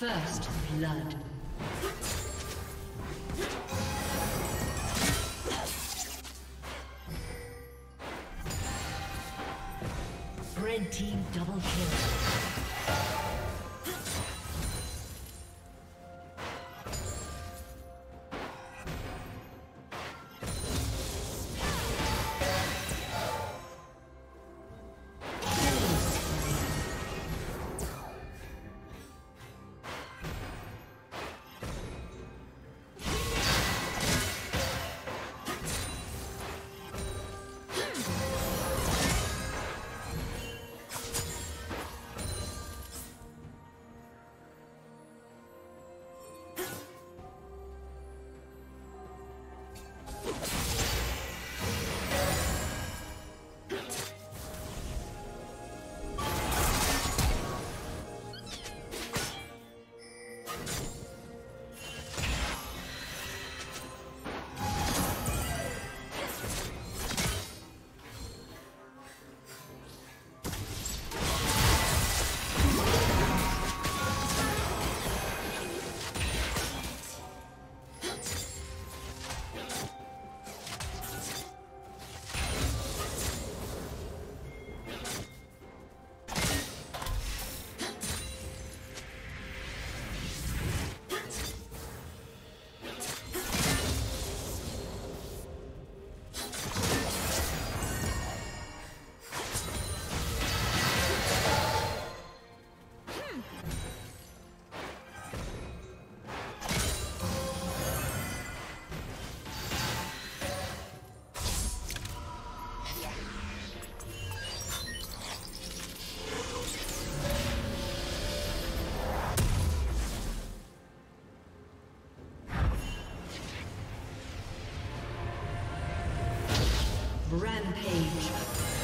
First blood. Rampage.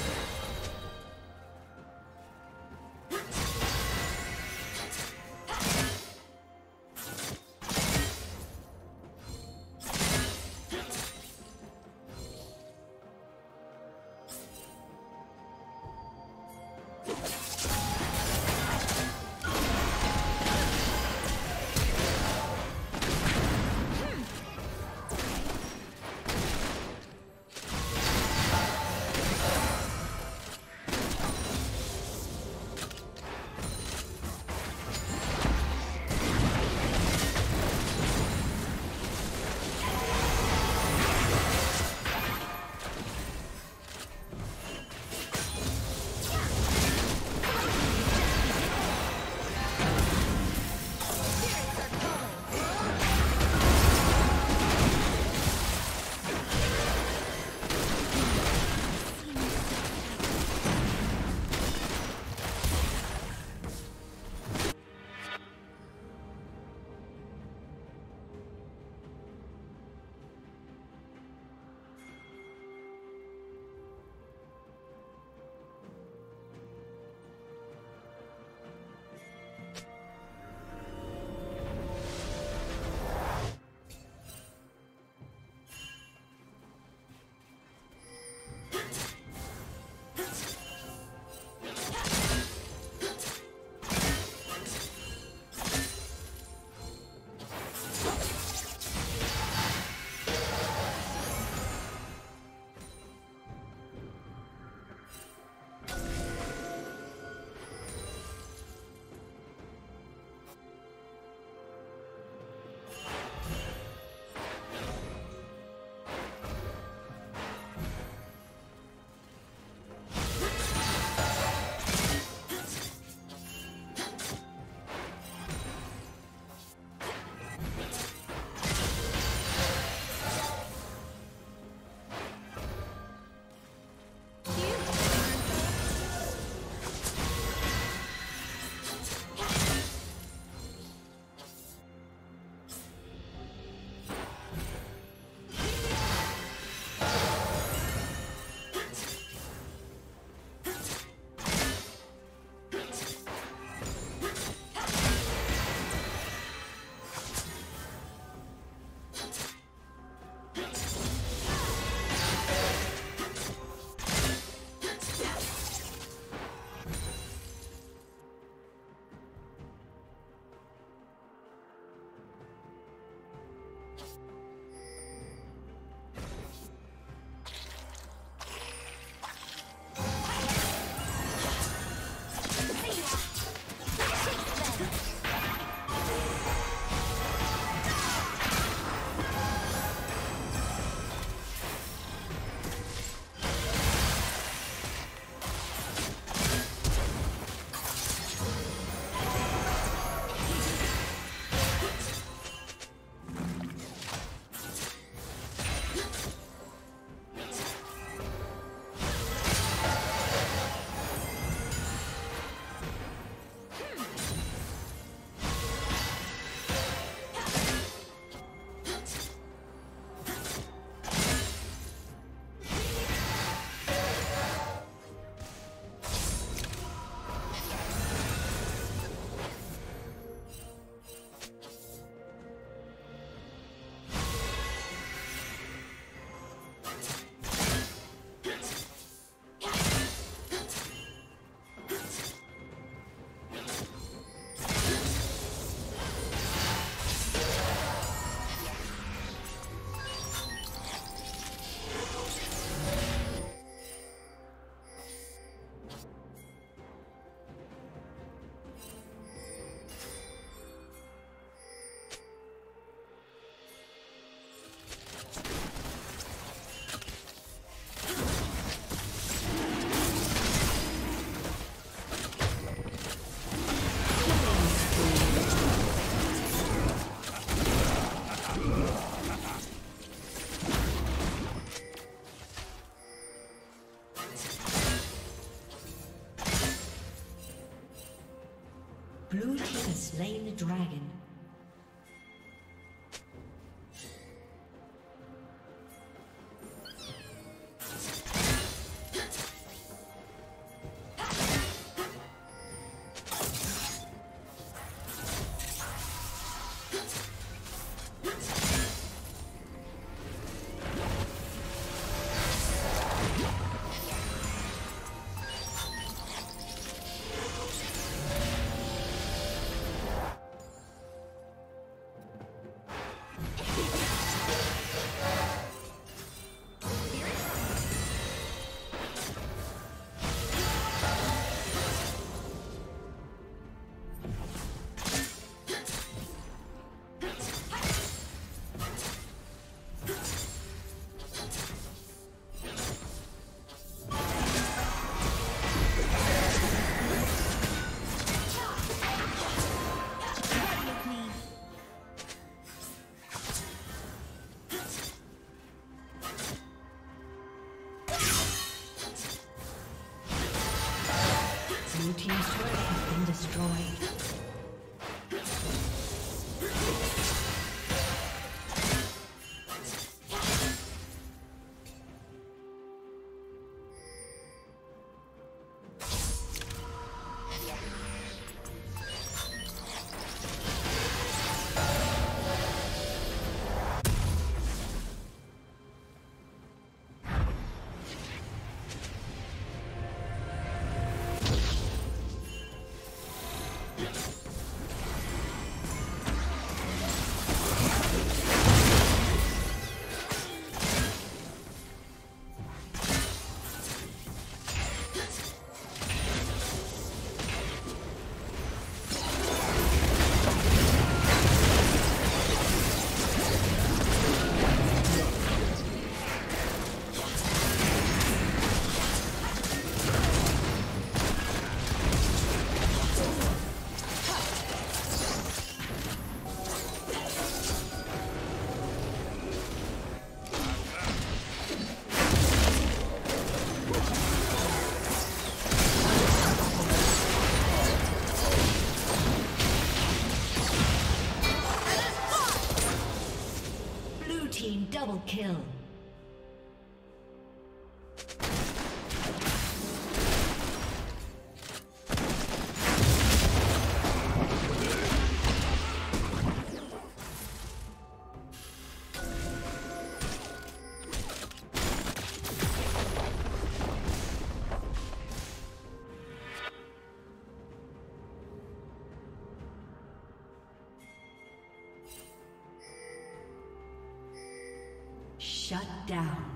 Shut down.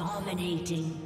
Dominating.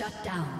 Shut down.